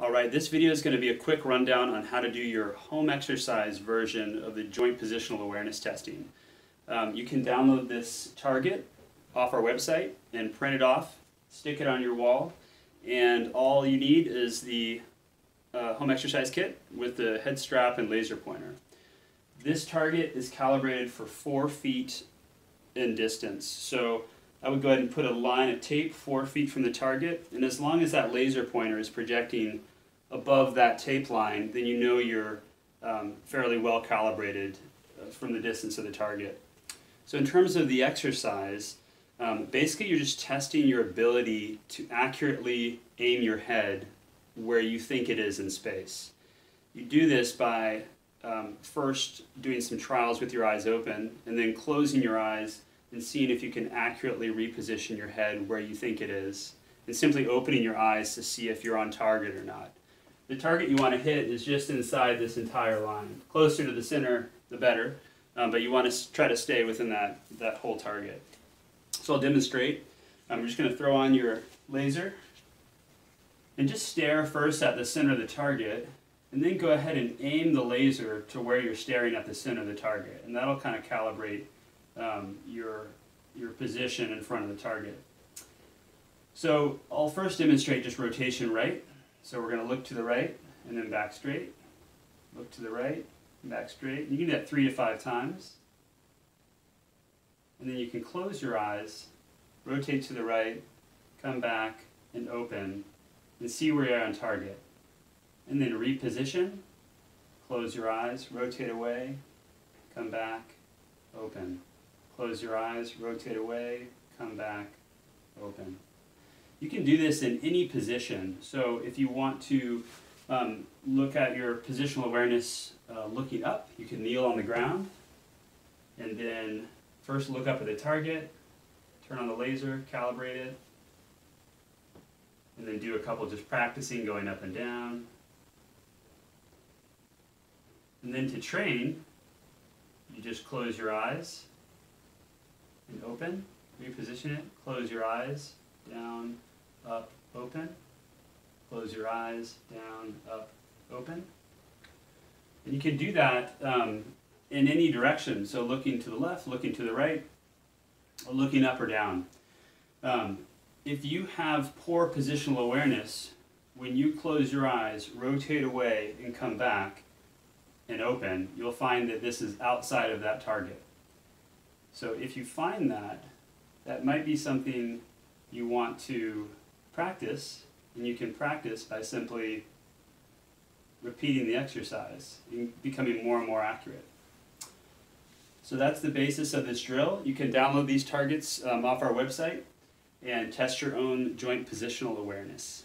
All right, this video is going to be a quick rundown on how to do your home exercise version of the joint positional awareness testing. Um, you can download this target off our website and print it off, stick it on your wall, and all you need is the uh, home exercise kit with the head strap and laser pointer. This target is calibrated for four feet in distance. So I would go ahead and put a line of tape four feet from the target, and as long as that laser pointer is projecting above that tape line, then you know you're um, fairly well calibrated uh, from the distance of the target. So in terms of the exercise, um, basically you're just testing your ability to accurately aim your head where you think it is in space. You do this by um, first doing some trials with your eyes open and then closing your eyes and seeing if you can accurately reposition your head where you think it is, and simply opening your eyes to see if you're on target or not. The target you want to hit is just inside this entire line. Closer to the center, the better, um, but you want to try to stay within that, that whole target. So I'll demonstrate. I'm just going to throw on your laser and just stare first at the center of the target and then go ahead and aim the laser to where you're staring at the center of the target and that'll kind of calibrate um, your, your position in front of the target. So I'll first demonstrate just rotation right. So we're going to look to the right and then back straight. Look to the right back straight. You can do that three to five times. And then you can close your eyes, rotate to the right, come back and open and see where you are on target. And then reposition, close your eyes, rotate away, come back, open. Close your eyes, rotate away, come back, open. You can do this in any position. So if you want to um, look at your positional awareness uh, looking up, you can kneel on the ground and then first look up at the target, turn on the laser, calibrate it, and then do a couple just practicing going up and down. And then to train, you just close your eyes and open, reposition it, close your eyes, down, up, open, close your eyes, down, up, open. And you can do that um, in any direction, so looking to the left, looking to the right, looking up or down. Um, if you have poor positional awareness, when you close your eyes, rotate away, and come back and open, you'll find that this is outside of that target. So if you find that, that might be something you want to practice, and you can practice by simply repeating the exercise and becoming more and more accurate. So that's the basis of this drill. You can download these targets um, off our website and test your own joint positional awareness.